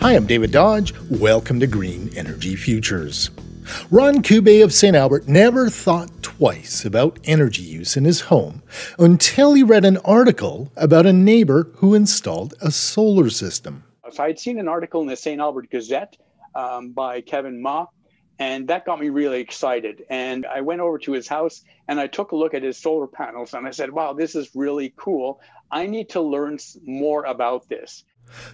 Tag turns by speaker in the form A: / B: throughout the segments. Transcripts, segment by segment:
A: Hi, I'm David Dodge. Welcome to Green Energy Futures. Ron Kube of St. Albert never thought twice about energy use in his home until he read an article about a neighbor who installed a solar system.
B: So I had seen an article in the St. Albert Gazette um, by Kevin Ma, and that got me really excited. And I went over to his house and I took a look at his solar panels and I said, wow, this is really cool. I need to learn more about this.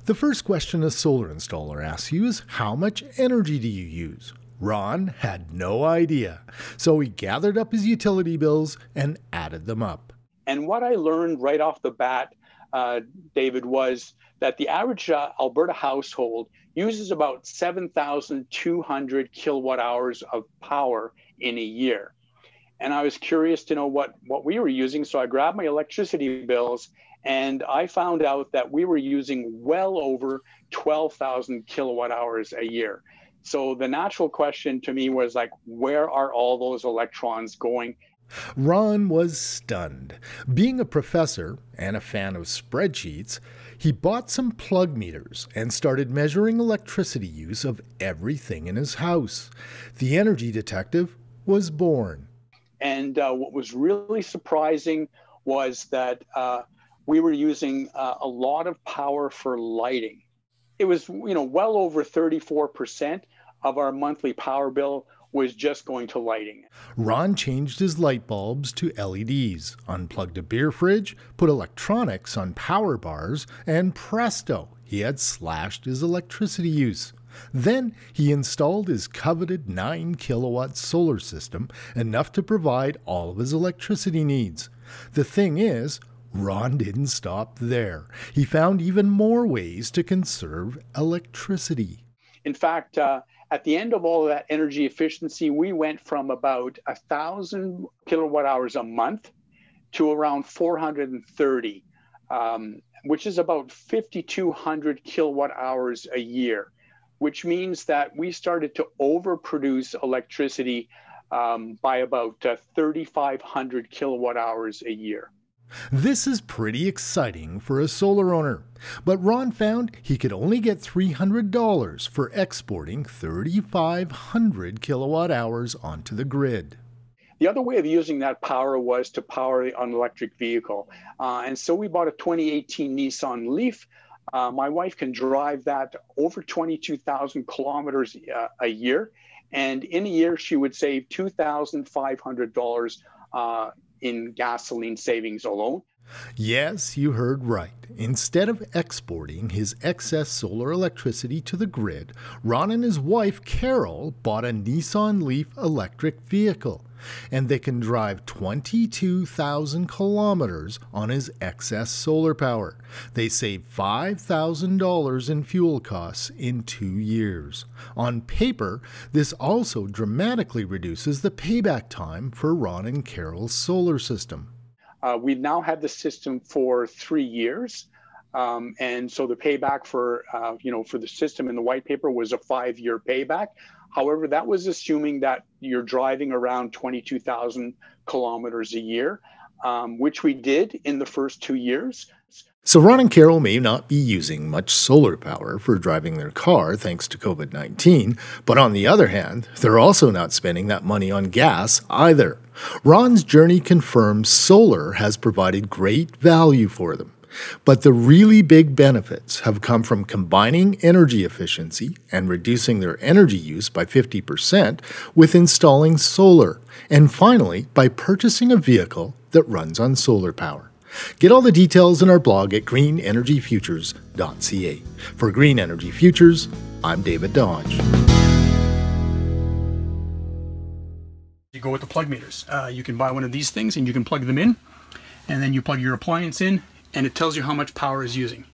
A: The first question a solar installer asks you is how much energy do you use? Ron had no idea, so he gathered up his utility bills and added them up.
B: And what I learned right off the bat, uh, David, was that the average uh, Alberta household uses about 7,200 kilowatt hours of power in a year. And I was curious to know what, what we were using. So I grabbed my electricity bills and I found out that we were using well over 12,000 kilowatt hours a year. So the natural question to me was like, where are all those electrons going?
A: Ron was stunned. Being a professor and a fan of spreadsheets, he bought some plug meters and started measuring electricity use of everything in his house. The energy detective was born.
B: And uh, what was really surprising was that uh, we were using uh, a lot of power for lighting. It was, you know, well over 34% of our monthly power bill was just going to lighting.
A: Ron changed his light bulbs to LEDs, unplugged a beer fridge, put electronics on power bars, and presto, he had slashed his electricity use. Then he installed his coveted 9 kilowatt solar system, enough to provide all of his electricity needs. The thing is, Ron didn't stop there. He found even more ways to conserve electricity.
B: In fact, uh, at the end of all of that energy efficiency, we went from about a thousand kilowatt hours a month to around 430, um, which is about 5,200 kilowatt hours a year, which means that we started to overproduce electricity um, by about uh, 3,500 kilowatt hours a year.
A: This is pretty exciting for a solar owner, but Ron found he could only get $300 for exporting 3,500 kilowatt hours onto the grid.
B: The other way of using that power was to power an electric vehicle. Uh, and so we bought a 2018 Nissan Leaf. Uh, my wife can drive that over 22,000 kilometers uh, a year. And in a year, she would save $2,500 uh, in gasoline savings alone.
A: Yes, you heard right. Instead of exporting his excess solar electricity to the grid, Ron and his wife Carol bought a Nissan Leaf electric vehicle, and they can drive 22,000 kilometers on his excess solar power. They save $5,000 in fuel costs in two years. On paper, this also dramatically reduces the payback time for Ron and Carol's solar system.
B: Uh, we've now had the system for three years. Um, and so the payback for, uh, you know, for the system in the white paper was a five-year payback. However, that was assuming that you're driving around 22,000 kilometers a year, um, which we did in the first two years.
A: So Ron and Carol may not be using much solar power for driving their car thanks to COVID 19, but on the other hand, they're also not spending that money on gas either. Ron's journey confirms solar has provided great value for them. But the really big benefits have come from combining energy efficiency and reducing their energy use by 50% with installing solar, and finally by purchasing a vehicle that runs on solar power. Get all the details in our blog at greenenergyfutures.ca. For Green Energy Futures, I'm David Dodge.
C: You go with the plug meters. Uh, you can buy one of these things and you can plug them in, and then you plug your appliance in, and it tells you how much power is using.